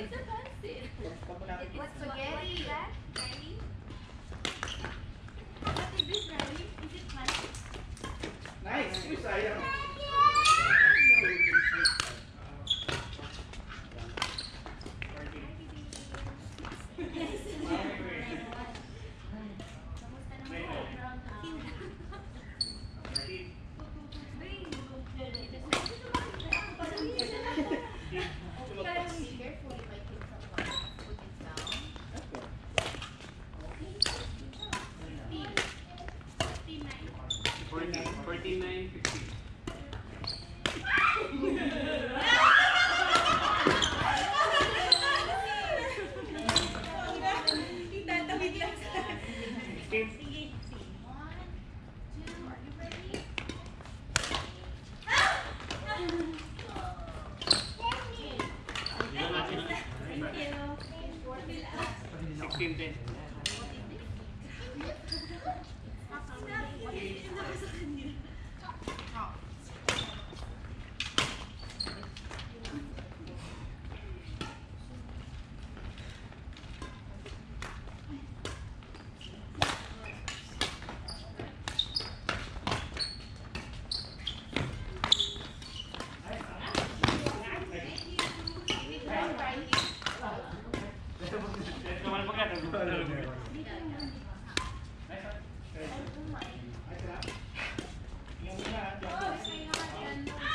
It's a pancit. It's what spaghetti? What is that? Rally? What is this, Rally? Is it pancit? Nice. Nice. 아, 예, 다 왔습니다.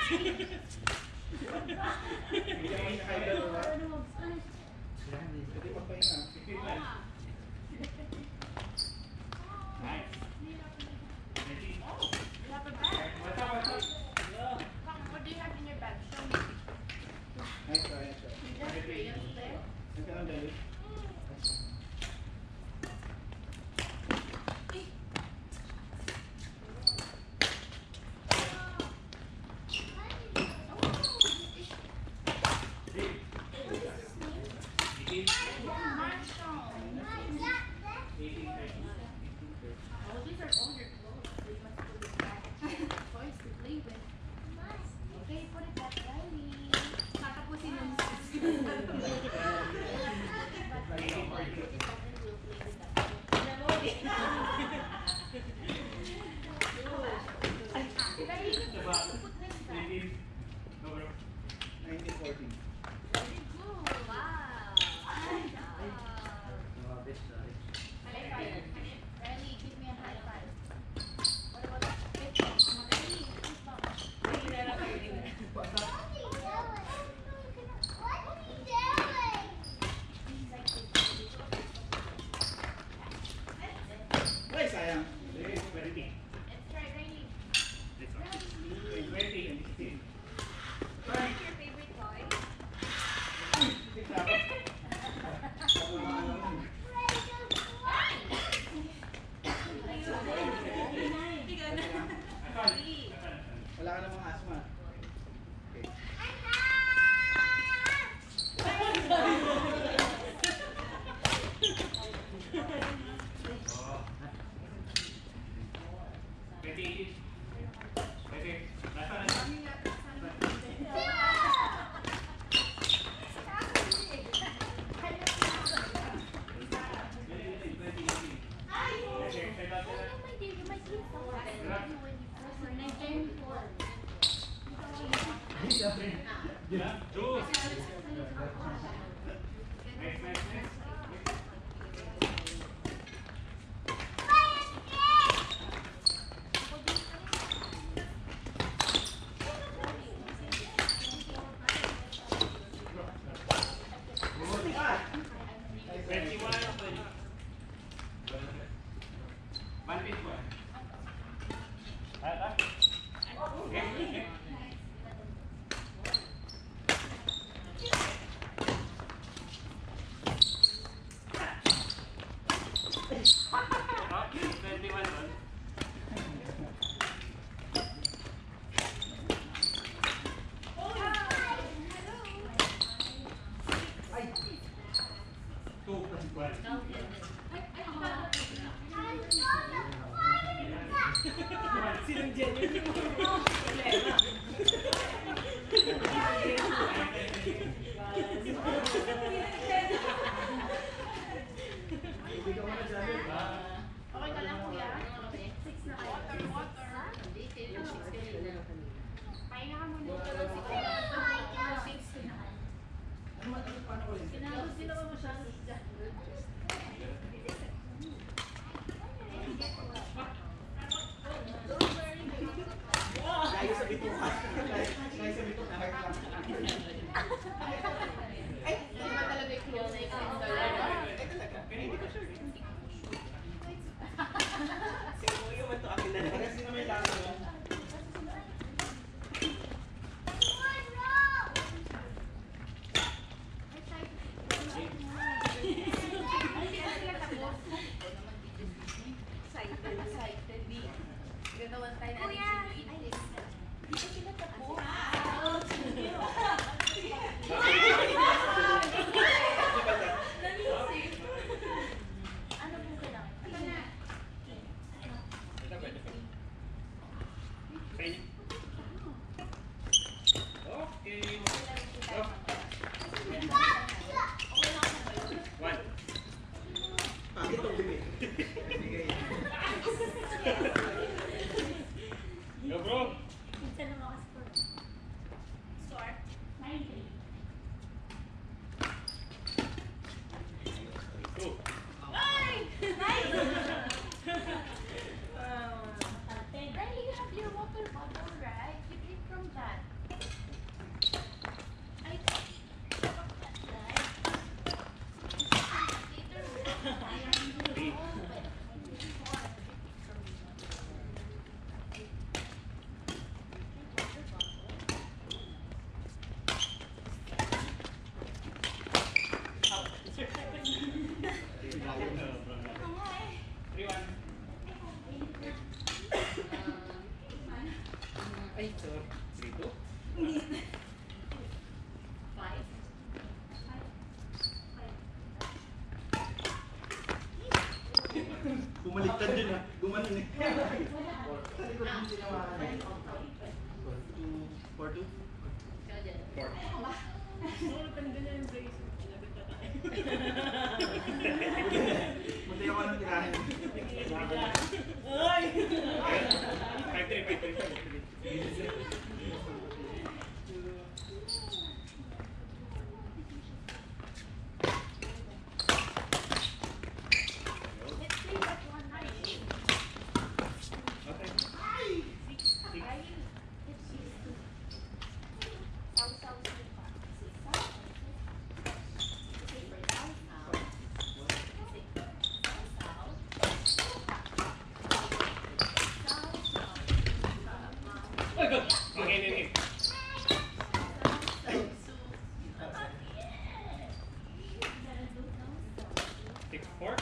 Hindi ako yung idol, ha? Yeah. yeah. dito? Hindi. Five. Bumaliktad yun ha. Gumanon eh. 4-2? 4-2? 4-2. Four.